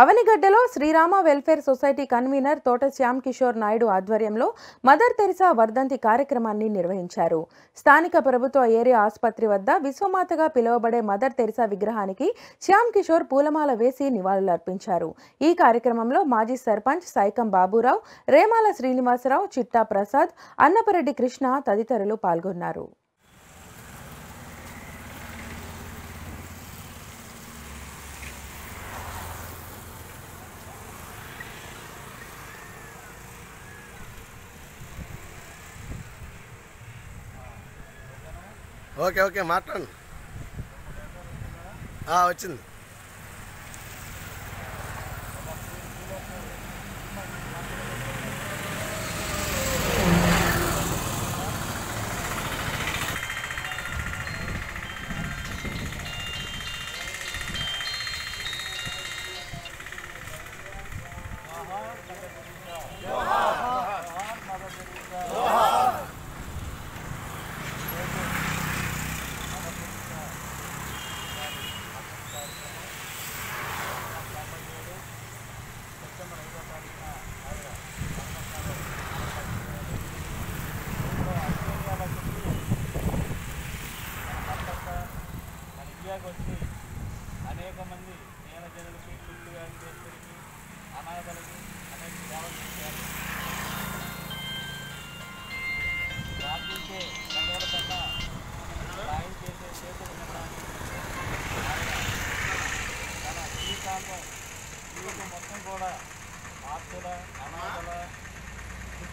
అవనిగడ్డలో Sri Rama welfare society convener Thota Shyam Kishore Naidu ఆధ్వర్యంలో mother Teresa వర్ధంతి కార్యక్రమాన్ని నిర్వహించారు. స్థానిక ప్రభుత్వ ఏరియా ఆసుపత్రి వద్ద విశ్వమాతగా పిలువబడే మదర్ తెరిసా విగ్రహానికి శ్యామ్ కిషోర్ పూలమాల వేసి నివాళులర్పించారు. ఈ కార్యక్రమంలో మాజీ సర్పంచ్ సైకం బాబురావు రేమాల శ్రీనివాసరావు చిట్టా ప్రసాద్ అన్నపరెడ్డి కృష్ణ తదితరులు పాల్గొన్నారు. ఓకే ఓకే మాట్లాడండి వచ్చింది.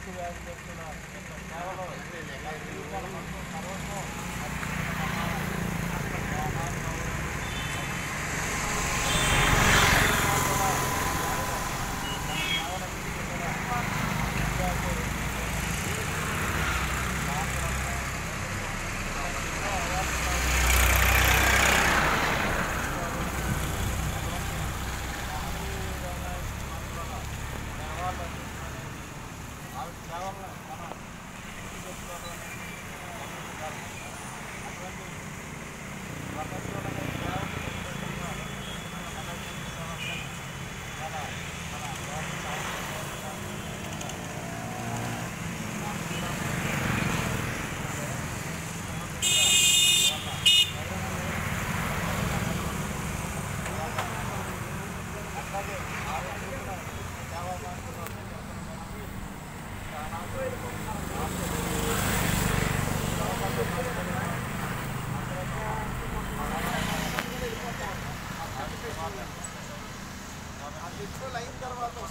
పిల్లు వ్యాధిగ్రస్తుల इसको लाइन करवा दो